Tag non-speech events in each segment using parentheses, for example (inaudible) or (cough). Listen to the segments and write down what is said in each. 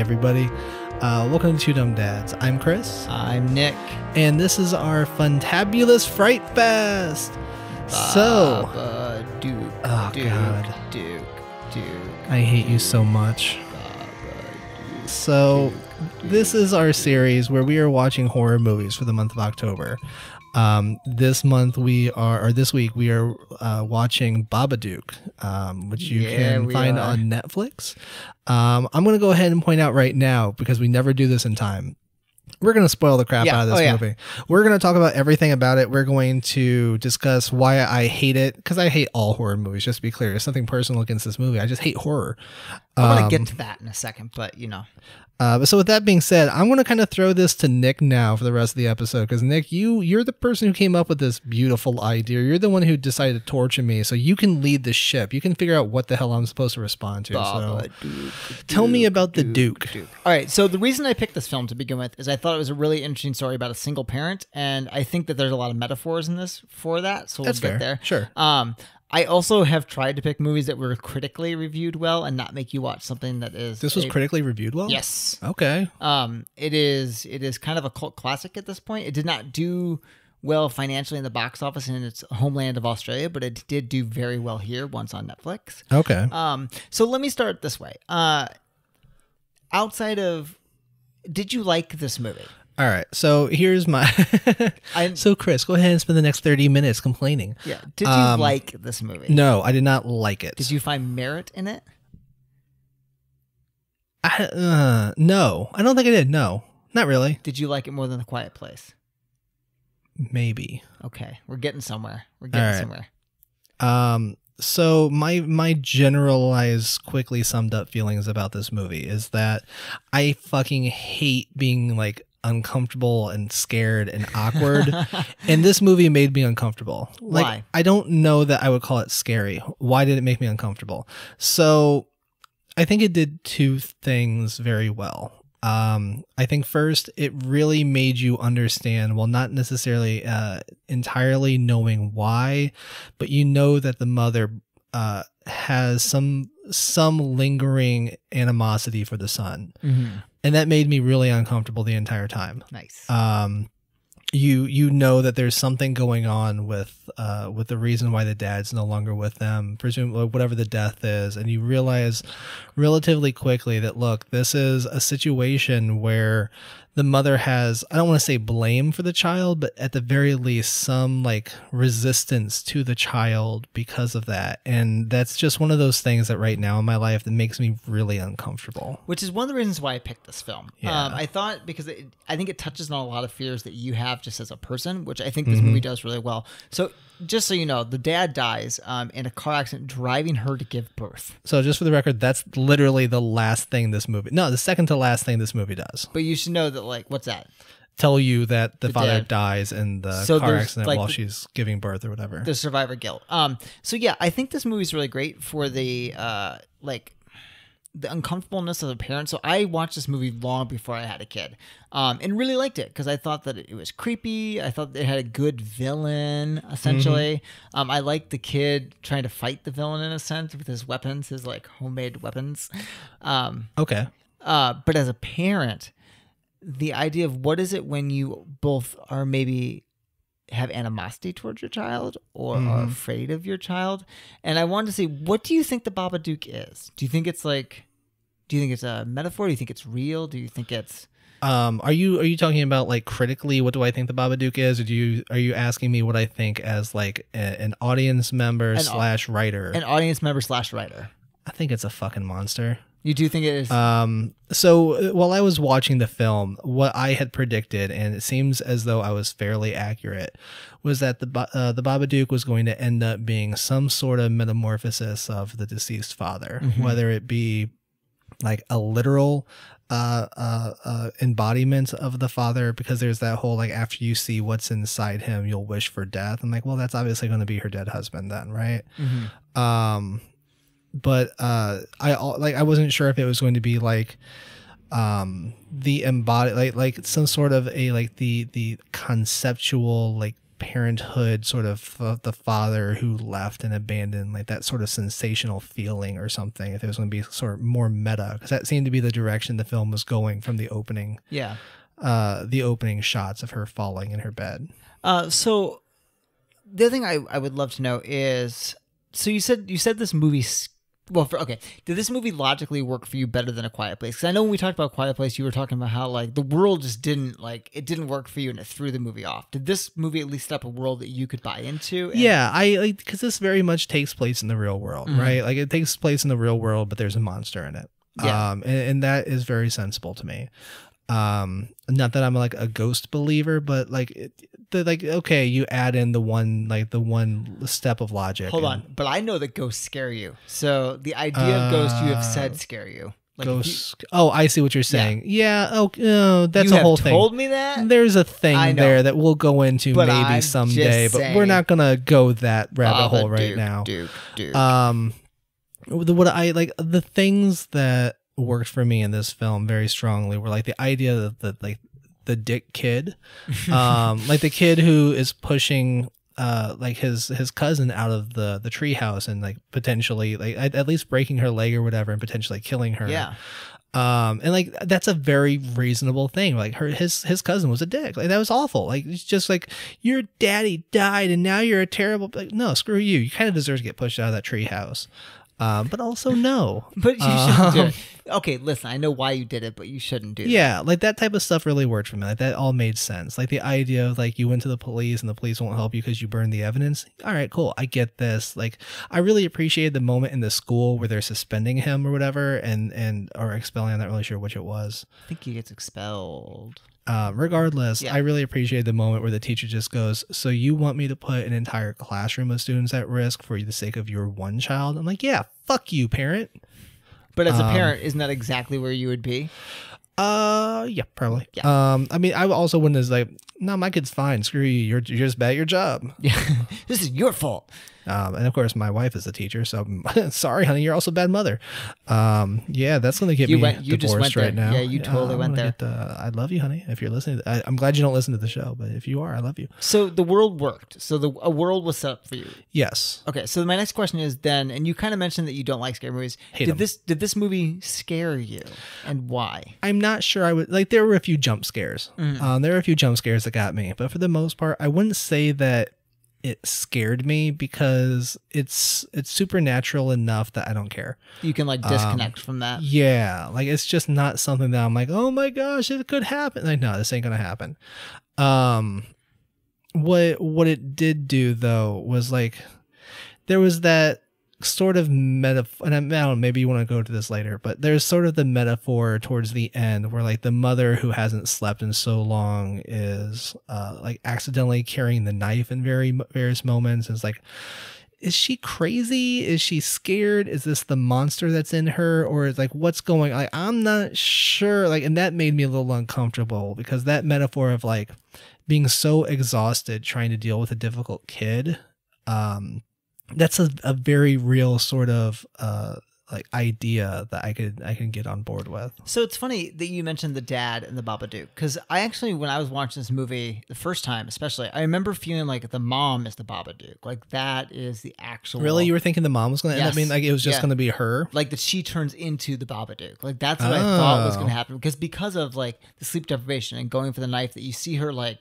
everybody. Uh, welcome to Two Dumb Dads. I'm Chris, I'm Nick. and this is our Fantabulous Fright Fest. So, Baba Duke. Oh, Duke, God. Duke. Duke. I hate you so much. Duke. So, this is our series where we are watching horror movies for the month of October. Um, this month we are, or this week we are uh, watching Babadook, um, which you Yeah, can find are. on Netflix. Um, I'm going to go ahead and point out right now because we never do this in time. We're going to spoil the crap Yeah. out of this Oh, yeah. movie. We're going to talk about everything about it. We're going to discuss why I hate it because I hate all horror movies. Just to be clear, it's nothing personal against this movie. I just hate horror. I want Um, to get to that in a second, but you know. uh, but so with that being said, I'm going to kind of throw this to Nick now for the rest of the episode because Nick, you you're the person who came up with this beautiful idea. You're the one who decided to torture me, so you can lead the ship. You can figure out what the hell I'm supposed to respond to. Baba so Duke. tell me Duke, about the Duke. All right, so the reason I picked this film to begin with is I thought it was a really interesting story about a single parent, and I think that there's a lot of metaphors in this for that. So we'll That's get fair. there. Sure. Um, I also have tried to pick movies that were critically reviewed well and not make you watch something that is This was a- critically reviewed well. Yes. Okay. Um, it is it is kind of a cult classic at this point. It did not do well financially in the box office in its homeland of Australia, but it did do very well here once on Netflix. Okay. Um, so let me start this way. Uh, outside of, did you like this movie? All right. So here's my. (laughs) So Chris, go ahead and spend the next 30 minutes complaining. yeah. Did you Um, like this movie? No, I did not like it. Did you find merit in it? I, uh, no, I don't think I did. No, not really. Did you like it more than The Quiet Place? Maybe. Okay, we're getting somewhere. We're getting right. somewhere. Um, so my my generalized, quickly summed up feelings about this movie is that I fucking hate being like uncomfortable and scared and awkward. (laughs) and this movie made me uncomfortable. Like Why? I don't know that I would call it scary. Why did it make me uncomfortable? So I think it did two things very well. Um, I think first it really made you understand, well, not necessarily uh, entirely knowing why, but you know that the mother uh, has some some lingering animosity for the son, Mhm. And that made me really uncomfortable the entire time Nice. um you you know that there's something going on with uh with the reason why the dad's no longer with them presumably whatever the death is and you realize relatively quickly that look this is a situation where the mother has i don't want to say blame for the child but at the very least some like resistance to the child because of that and that's just one of those things that right now in my life that makes me really uncomfortable which is one of the reasons why I picked this film. Yeah. Um, I thought because it, I think it touches on a lot of fears that you have just as a person, which I think this Mm-hmm. movie does really well. So, just so you know, the dad dies um, in a car accident driving her to give birth. So just for the record, that's literally the last thing this movie. No, the second to last thing this movie does. But you should know that, like, what's that? Tell you that the, The father dad. dies in the So car accident like, while the- she's giving birth or whatever. The survivor guilt. Um, so yeah, I think this movie's really great for the uh, like the uncomfortableness of a parent. So I watched this movie long before I had a kid, um, and really liked it because I thought that it was creepy. I thought it had a good villain. Essentially, um, I liked the kid trying to fight the villain in a sense with his weapons, his like homemade weapons. Um, okay. uh, but as a parent, the idea of what is it when you both are maybe have animosity towards your child or are Mhm. afraid of your child. And I wanted to say, what do you think the Babadook is? Do you think it's like, do you think it's a metaphor? Do you think it's real? Do you think it's Um, are you are you talking about like critically? What do I think the Babadook is, or do you are you asking me what I think as like a, an audience member au- slash writer? an audience member slash writer? I think it's a fucking monster. You do think it is? Um, so uh, while I was watching the film, what I had predicted, and it seems as though I was fairly accurate, was that the uh, the Babadook was going to end up being some sort of metamorphosis of the deceased father, Mhm. whether it be like a literal uh, uh, uh, embodiment of the father, because there's that whole like after you see what's inside him, you'll wish for death. I'm like, well, that's obviously going to be her dead husband then, right? Mhm. um but uh i like i wasn't sure if it was going to be like um the embody like like some sort of a like the the conceptual like parenthood sort of uh, the father who left and abandoned like that sort of sensational feeling or something if it was going to be sort of more meta because that seemed to be the direction the film was going from the opening Yeah. uh the opening shots of her falling in her bed Uh, so the other thing I, I would love to know is so you said you said this movie well for okay. Did this movie logically work for you better than a quiet place? Because i know when we talked about quiet place you were talking about how like the world just didn't like it didn't work for you and it threw the movie off. Did this movie at least set up a world that you could buy into And- yeah i like because this very much takes place in the real world right? Like it takes place in the real world but there's a monster in it. Yeah. um and, and that is very sensible to me. Um not that i'm like a ghost believer but like it, the like okay you add in the one like the one step of logic hold and on but i know that ghosts scare you. So the idea of ghosts you have said scare you. Like if you- ghosts oh i see what you're saying. Yeah, oh uh, that's you a have whole told me that? There's a thing there that we'll go into But maybe I'm someday but we're not gonna go that rabbit Baba hole right Duke, now. Duke, Duke. um the, what i like the things that worked for me in this film very strongly were like the idea that the like the dick kid. (laughs) Um like the kid who is pushing uh like his his cousin out of the the treehouse and like potentially like at, at least breaking her leg or whatever and potentially killing her. Yeah. Um and like that's a very reasonable thing. Like her his his cousin was a dick. Like that was awful. Like it's just like your daddy died and now you're a terrible like no screw you. You kind of deserve to get pushed out of that treehouse um but also no. (laughs) But you shouldn't do Um, it. Okay, listen, I know why you did it, but you shouldn't do that. yeah like that type of stuff really worked for me. Like that all made sense. Like the idea of like you went to the police and the police won't help you because you burned the evidence. All right cool. I get this. Like i really appreciated the moment in the school where they're suspending him or whatever and and or expelling. I'm not really sure which it was. I think he gets expelled. Uh, regardless, Yeah. I really appreciate the moment where the teacher just goes, "So you want me to put an entire classroom of students at risk for the sake of your one child?" I'm like, "Yeah, fuck you, parent." But as a Um, parent, isn't that exactly where you would be? Uh, yeah, probably. Yeah. Um, I mean, I also wouldn't as like, no, my kid's fine. Screw you. You're, you're just bad at your job. Yeah, (laughs) this is your fault. Um, and of course, my wife is a teacher, so (laughs) sorry, honey, you're also a bad mother. Um, yeah, that's gonna get You me went- you just divorced went right there. now. Yeah, you totally I'm went gonna Get, uh, I love you, honey. If you're listening, I, I'm glad you don't listen to the show, but if you are, I love you. So the world worked. So the a world was set up for you. Yes. Okay, so my next question is then, and you kind of mentioned that you don't like scary movies. Hate did 'em. this did this movie scare you, and why? I'm not sure I would like there were a few jump scares. Mm. Um, there were a few jump scares that got me, but for the most part, I wouldn't say that it scared me because it's it's supernatural enough that I don't care. You can like disconnect from that. Yeah, like it's just not something that I'm like, oh my gosh, it could happen. Like, no, this ain't gonna happen. Um, what what it did do though was like there was that sort of metaphor, and I, I don't know, maybe you want to go to this later, but there's sort of the metaphor towards the end where like the mother who hasn't slept in so long is uh like accidentally carrying the knife in very various moments. And It's like is she crazy? Is she scared? Is this the monster that's in her? Or is like what's going like I'm not sure. Like and that made me a little uncomfortable because that metaphor of like being so exhausted trying to deal with a difficult kid, um, that's a, a very real sort of uh like idea that I could I can get on board with. So it's funny that you mentioned the dad and the Babadook because I actually, when I was watching this movie the first time, especially, I remember feeling like the mom is the Babadook. Like that is the actual. Really, you were thinking the mom was going to end up being like it was just Yeah. going to be her? like that she turns into the Babadook. Like that's what I thought was Oh. going to happen because because of like the sleep deprivation and going for the knife that you see her like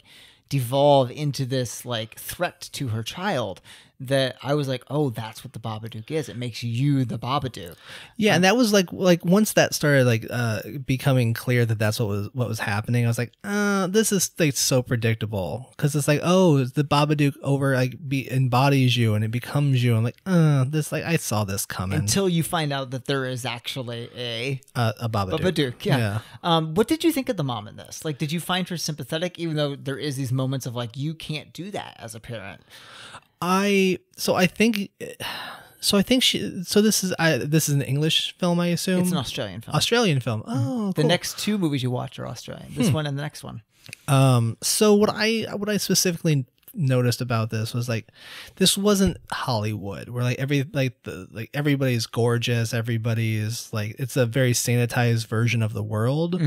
devolve into this like threat to her child that I was like, oh, that's what the Babadook is. It makes you the Babadook. Yeah, and that was like like once that started like uh becoming clear that that's what was what was happening. I was like, uh, this is like so predictable because it's like, oh, the Babadook over like be embodies you and it becomes you. I'm like, uh, this like I saw this coming. Until you find out that there is actually a uh, a Babadook. Babadook. Yeah. Yeah. Um, what did you think of the mom in this? Like, did you find her sympathetic, even though there is these moments of like you can't do that as a parent? I so I think so I think she so this is I this is an English film I assume It's an Australian film. Australian film. Oh, the cool. next two movies you watch are Australian. This one and the next one. Um, so what I what I specifically noticed about this was like this wasn't Hollywood where like every like the like everybody's gorgeous, everybody's like it's a very sanitized version of the world.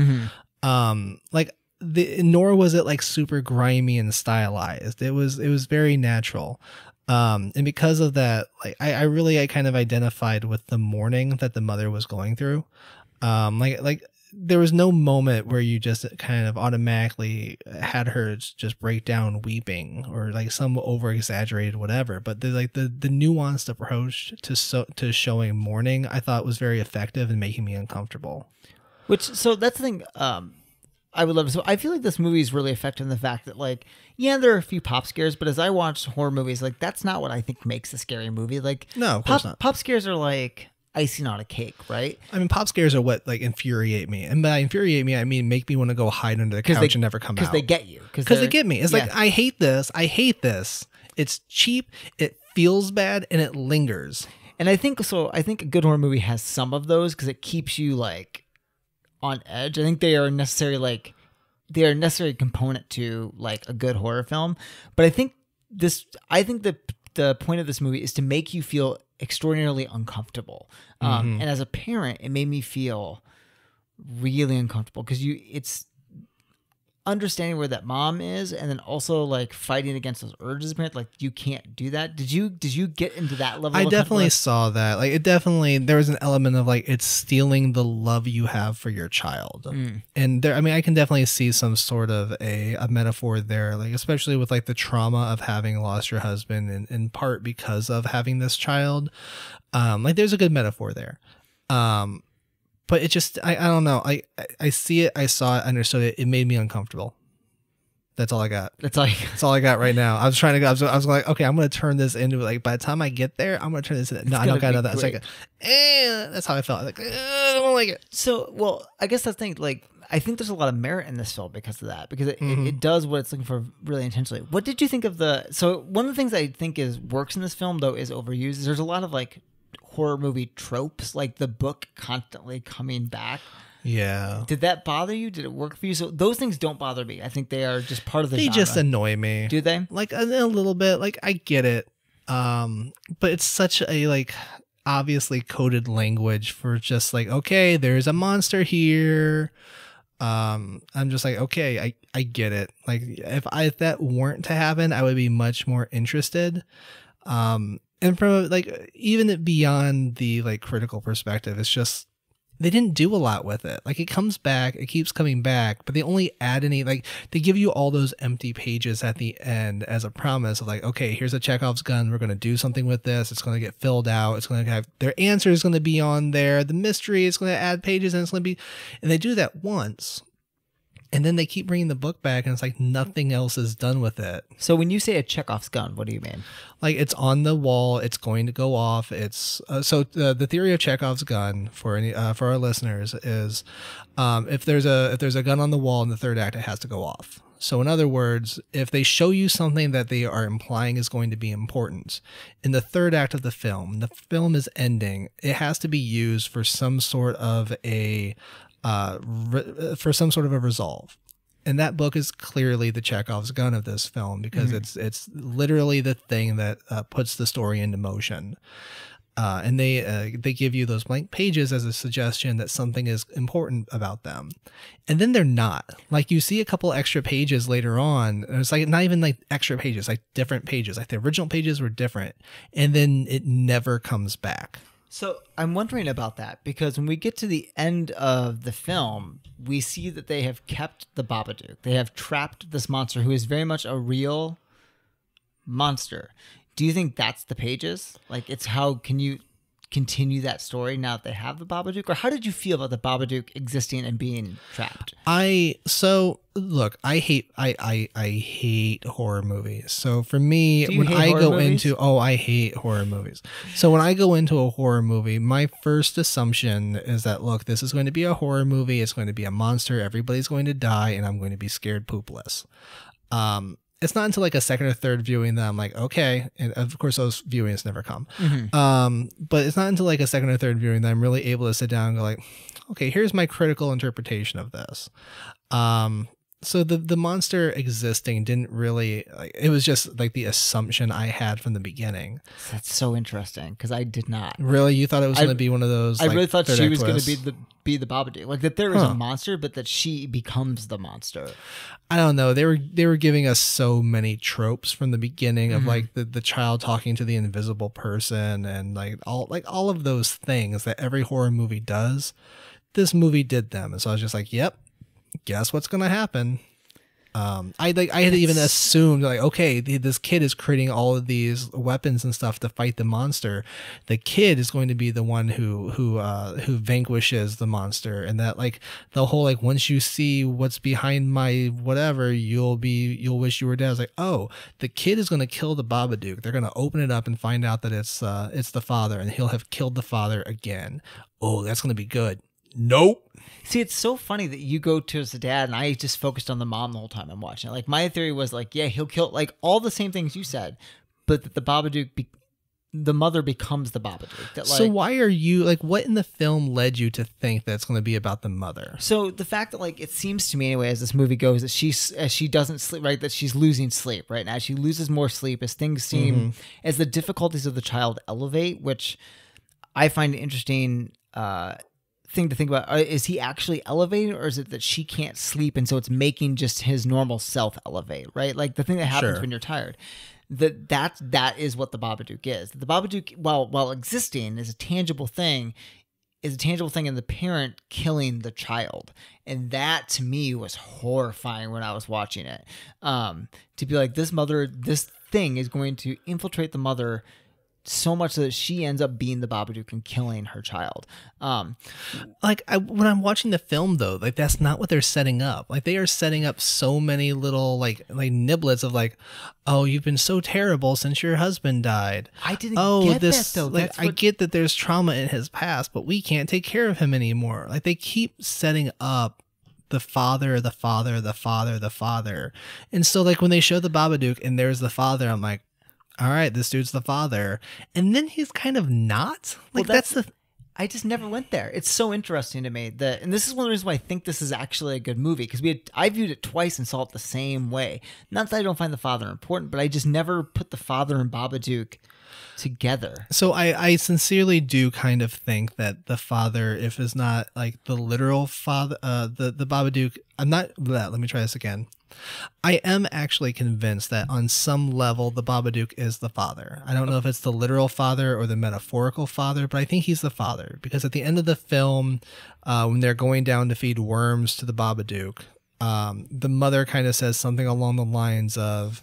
Um, like the nor was it like super grimy and stylized. It was it was very natural. Um, and because of that, like I, I really I kind of identified with the mourning that the mother was going through. Um, like like there was no moment where you just kind of automatically had her just break down weeping or like some over exaggerated whatever. But the like the the nuanced approach to so to showing mourning, I thought was very effective in making me uncomfortable. Which so that's the thing. Um, I would love to. So I feel like this movie is really effective in the fact that, like, yeah, there are a few pop scares, but as I watch horror movies, like, that's not what I think makes a scary movie. Like, No, pop, pop scares are like icing on a cake, right? I mean, pop scares are what like infuriate me, and by infuriate me, I mean make me want to go hide under the couch they- and never come out Because they get you. because they get me. It's yeah. like I hate this. I hate this. It's cheap. It feels bad, and it lingers. And I think so. I think a good horror movie has some of those because it keeps you like on edge. I think they are necessary, like they are a necessary component to like a good horror film. But I think this, I think the the point of this movie is to make you feel extraordinarily uncomfortable. Um, And as a parent, it made me feel really uncomfortable because you, it's understanding where that mom is and then also like fighting against those urges parent like you can't do that did you did you get into that level I definitely comfort? saw that. Like it definitely there was an element of like it's stealing the love you have for your child. Mm. And there I mean I can definitely see some sort of a, a metaphor there, like especially with like the trauma of having lost your husband in, in part because of having this child. Um like there's a good metaphor there. Um but it just I, I don't know. I, I I see it, I saw it, understood it, it made me uncomfortable. That's all I got. That's like (laughs) That's all I got right now. I was trying to go. I was, I was like, okay, I'm gonna turn this into like. By the time I get there, I'm gonna turn this into. No, I don't got another. It's like, eh, that's how I felt. Like, eh, I don't like it. so. Well, I guess that's the thing. Like, I think there's a lot of merit in this film because of that. Because it, it, it does what it's looking for really intentionally. What did you think of the? So one of the things I think is works in this film though is overused. Is there's a lot of like horror movie tropes, like the book constantly coming back. Yeah, Did that bother you? Did it work for you? So those things don't bother me. I think they are just part of the. they genre. just annoy me. do they? Like a, a little bit. Like I get it. Um, but it's such a like obviously coded language for just like okay, there's a monster here. Um, I'm just like okay, I I get it. Like if I if that weren't to happen, I would be much more interested. Um, and from like even beyond the like critical perspective, it's just they didn't do a lot with it. Like it comes back, it keeps coming back, but they only add any like they give you all those empty pages at the end as a promise of like, okay, here's a Chekhov's gun. We're gonna do something with this. It's gonna get filled out. It's gonna have their answer is gonna be on there. The mystery is gonna add pages, and it's gonna be, and they do that once, and then they keep bringing the book back, and it's like nothing else is done with it. So when you say a Chekhov's gun, what do you mean? Like it's on the wall, it's going to go off. It's uh, so uh, the theory of Chekhov's gun for any uh, for our listeners is um, if there's a if there's a gun on the wall in the third act, it has to go off. So in other words, if they show you something that they are implying is going to be important in the third act of the film, the film is ending. It has to be used for some sort of a uh, re- for some sort of a resolve and that book is clearly the Chekhov's gun of this film because it's it's literally the thing that uh, puts the story into motion. Uh, and they uh, they give you those blank pages as a suggestion that something is important about them, and then they're not. Like you see a couple extra pages later on, and it's like not even like extra pages, like different pages. Like the original pages were different, and then it never comes back. So I'm wondering about that because when we get to the end of the film, we see that they have kept the Babadook. They have trapped this monster who is very much a real monster. Do you think that's the pages? Like, it's how can you continue that story now that they have the Babadook? Or how did you feel about the Babadook existing and being trapped? I so look, I hate I I I hate horror movies. So for me, when I go movies? into oh, I hate horror movies. So when I go into a horror movie, my first assumption is that look, this is going to be a horror movie. It's going to be a monster. Everybody's going to die, and I'm going to be scared poopless. Um, it's not until like a second or third viewing that I'm like, okay, and of course those viewings never come. Um, but it's not until like a second or third viewing that I'm really able to sit down and go like, okay, here's my critical interpretation of this. Um, so the the monster existing didn't really like, it was just like the assumption I had from the beginning. That's so interesting because I did not. Really, you thought it was going to be one of those? I like, really thought she was going to be the be the Babadook, like that there is Huh. a monster, but that she becomes the monster. I don't know. They were they were giving us so many tropes from the beginning of Mhm. like the, the child talking to the invisible person and like all like all of those things that every horror movie does. This movie did them, and so I was just like, "Yep, guess what's gonna happen." Um, I like I had even assumed like, okay, th- this kid is creating all of these weapons and stuff to fight the monster. The kid is going to be the one who who uh, who vanquishes the monster, and that like the whole like once you see what's behind my whatever, you'll be you'll wish you were dead. I was like, oh, the kid is going to kill the Babadook. They're going to open it up and find out that it's uh it's the father, and he'll have killed the father again. Oh, that's going to be good. Nope. See, it's so funny that you go towards the dad, and I just focused on the mom the whole time I'm watching it. Like my theory was like, yeah, he'll kill like all the same things you said, but that the Babadook, be- the mother becomes the Babadook. That like, so why are you like what in the film led you to think that it's going to be about the mother? So the fact that like it seems to me anyway as this movie goes that she's as she doesn't sleep right that she's losing sleep right now. she loses more sleep as things seem as the difficulties of the child elevate which I find interesting uh thing to think about Uh, is he actually elevating or is it that she can't sleep and so it's making just his normal self elevate right? Like the thing that happens Sure. when you're tired that that that is what the Babadook is. The Babadook while while existing is a tangible thing is a tangible thing in the parent killing the child. And that to me was horrifying when i was watching it. Um to be like this mother this thing is going to infiltrate the mother so much that she ends up being the babadook and killing her child um like I, when I'm watching the film though, like that's not what they're setting up. Like they are setting up so many little like like niblets of like, oh, you've been so terrible since your husband died. i didn't Oh, get this that though like That's I get that there's trauma in his past, but we can't take care of him anymore. Like they keep setting up the father, the father, the father, the father. And so like when they show the Babadook and there's the father, I'm like, all right, this dude's the father. And then he's kind of not. Like Well, that's, the I just never went there. It's so interesting to me that, and this is one of the reasons why I think this is actually a good movie because we had I viewed it twice and saw it the same way. Not that I don't find the father important, but I just never put the father and Babadook together. So I, I sincerely do kind of think that the father, if is not like the literal father, uh, the the Babadook. I'm not. that. let me try this again. I am actually convinced that on some level the Babadook is the father. I don't know if it's the literal father or the metaphorical father, but I think he's the father because at the end of the film, uh, when they're going down to feed worms to the Babadook, um, the mother kind of says something along the lines of,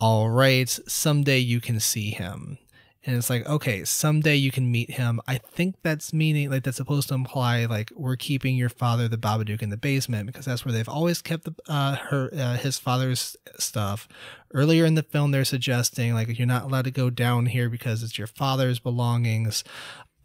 "All right, someday you can see him." And it's like, okay, someday you can meet him. I think that's meaning like that's supposed to imply like we're keeping your father, the Babadook, in the basement because that's where they've always kept the, uh, her uh, his father's stuff. Earlier in the film, they're suggesting like you're not allowed to go down here because it's your father's belongings.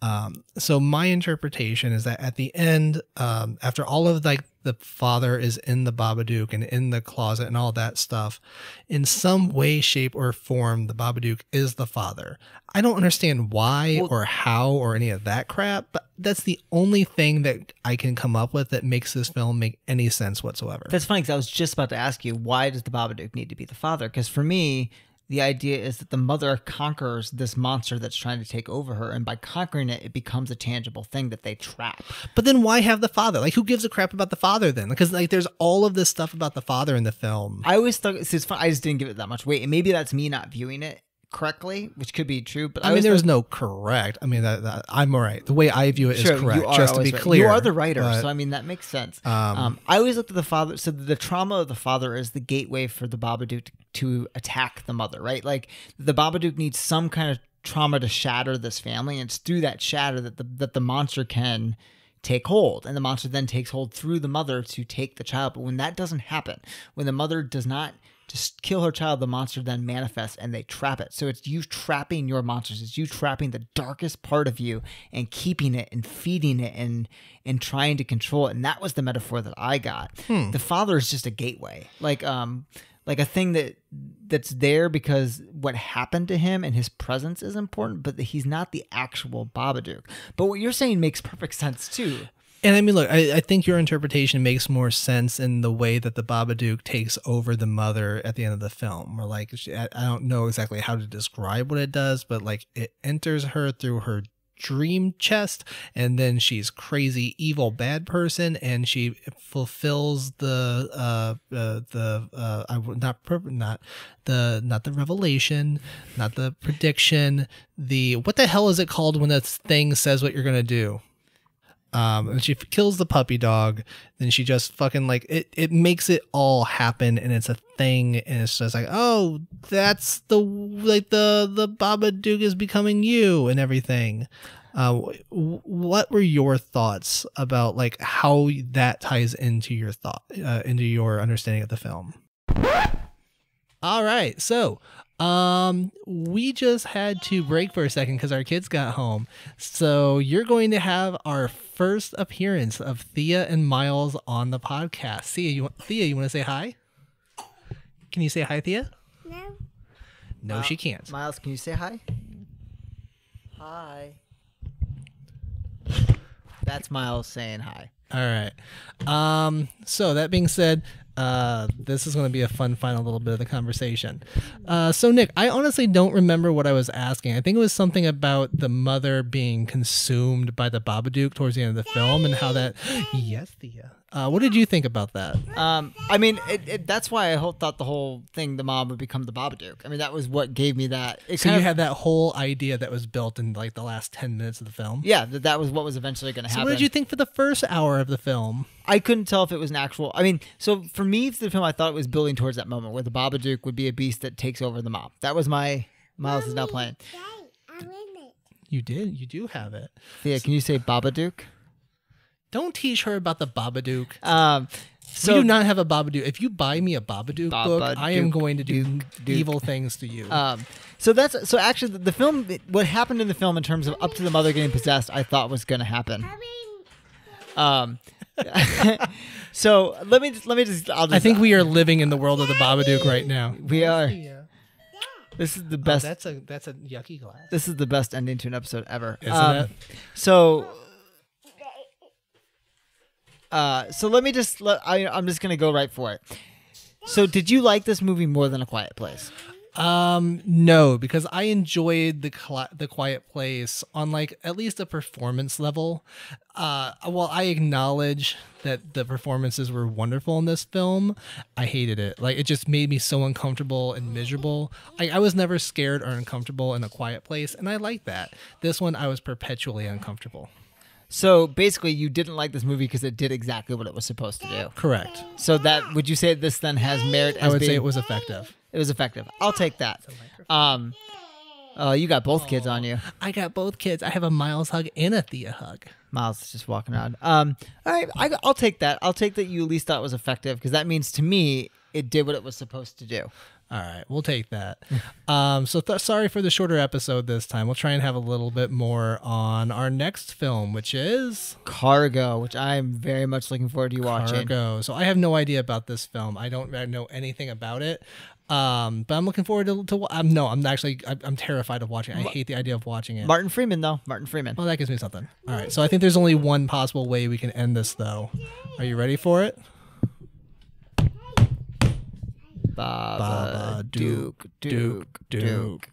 Um, so my interpretation is that at the end, um, after all of like the father is in the Babadook and in the closet and all that stuff, in some way, shape, or form, the Babadook is the father. I don't understand why Well- or how or any of that crap, but that's the only thing that I can come up with that makes this film make any sense whatsoever. That's funny because I was just about to ask you why does the Babadook need to be the father? Because for me, the idea is that the mother conquers this monster that's trying to take over her, and by conquering it, it becomes a tangible thing that they trap. But then why have the father? Like, who gives a crap about the father then? Because like, there's all of this stuff about the father in the film. I always thought see, it's fun. I just didn't give it that much weight, and maybe that's me not viewing it correctly, which could be true. But I, I mean, there's no correct. I mean, that, that, I'm all right. The way I view it is Sure, correct. Just to be right. clear, you are the writer, but, so I mean that makes sense. um, Um, I always looked at the father. So the trauma of the father is the gateway for the Babadook to, to attack the mother, right? Like the Babadook needs some kind of trauma to shatter this family, and it's through that shatter that the that the monster can take hold, and the monster then takes hold through the mother to take the child. But when that doesn't happen, when the mother does not just kill her child, the monster then manifests and they trap it. So it's you trapping your monsters. It's you trapping the darkest part of you and keeping it and feeding it and and trying to control it. And that was the metaphor that I got. The father is just a gateway, like um, like a thing that that's there because what happened to him and his presence is important, but he's not the actual Babadook. But what you're saying makes perfect sense too. And I mean, look, I, I think your interpretation makes more sense in the way that the Babadook takes over the mother at the end of the film. Or like, she, I, I don't know exactly how to describe what it does, but like it enters her through her dream chest and then she's crazy evil bad person and she fulfills the uh, uh the uh I would not not the not the revelation not the prediction the what the hell is it called when that thing says what you're gonna do um and she kills the puppy dog then she just fucking like it it makes it all happen and it's a thing and it's just like oh that's the like the the babadook is becoming you and everything. Uh what were your thoughts about like how that ties into your thought uh, into your understanding of the film all right so um, we just had to break for a second because our kids got home. So you're going to have our first appearance of Thea and Miles on the podcast. Thea, you want, Thea, you want to say hi? Can you say hi, Thea? No. No, she can't. Miles, can you say hi? Hi. That's Miles saying hi. All right. Um, so that being said, uh, this is going to be a fun final little bit of the conversation. Uh, so Nick, I honestly don't remember what I was asking. I think it was something about the mother being consumed by the Babadook towards the end of the film and how that. (gasps) Yes, Thea. Uh, what did you think about that? Um, I mean, it, it, that's why I thought the whole thing, the mob would become the Babadook. I mean, that was what gave me that. It So kind you of- had that whole idea that was built in like the last ten minutes of the film. yeah, that, that was what was eventually going to So happen. what did you think for the first hour of the film? I couldn't tell if it was an actual. I mean, so for me, for the film, I thought it was building towards that moment where the Babadook would be a beast that takes over the mob. That was my. Miles is now playing. Dang, I'm in it. You did. You do have it. Thea, can you say Babadook? Don't teach her about the Babadook. Um, so we do not have a Babadook. If you buy me a Babadook, book, I am going to do Duke, Duke. evil things to you. Um, so that's so actually the, the film. What happened in the film in terms of up to the mother getting possessed, I thought was going to happen. Um, (laughs) so let me just, let me just. I'll just. I think we are living in the world of the Babadook right now. we are. This is the Oh, best. that's a that's a yucky glass. this is the best ending to an episode ever. Isn't Um, it? So. Uh, so let me just let I, I'm just gonna go right for it. So did you like this movie more than A Quiet Place? Um, no, because I enjoyed the cl- the Quiet Place on like at least a performance level. Uh, while I acknowledge that the performances were wonderful in this film, I hated it. Like it just made me so uncomfortable and miserable. I, I was never scared or uncomfortable in a Quiet Place, and I like that. This one, I was perpetually uncomfortable. So basically, you didn't like this movie because it did exactly what it was supposed to do. Correct. So that would you say this then has merit? As I would say it was effective. It was effective. I'll take that. Um, uh, you got both kids on you. I got both kids. I have a Miles hug and a Thea hug. Miles is just walking around. Um, all right, I, I'll take that. I'll take that you at least thought it was effective because that means to me it did what it was supposed to do. All right, we'll take that. um, so th- sorry for the shorter episode this time. We'll try and have a little bit more on our next film, which is Cargo, which I'm very much looking forward to you watching. Cargo. So I have no idea about this film. I don't know anything about it. Um, but I'm looking forward to. to um, no, I'm actually. I'm, I'm terrified of watching. it. I hate the idea of watching it. Martin Freeman though. Martin Freeman. well, that gives me something. All right. So I think there's only one possible way we can end this, though. Are you ready for it? Baba, Baba, Duke, Duke, Duke, Duke. Duke.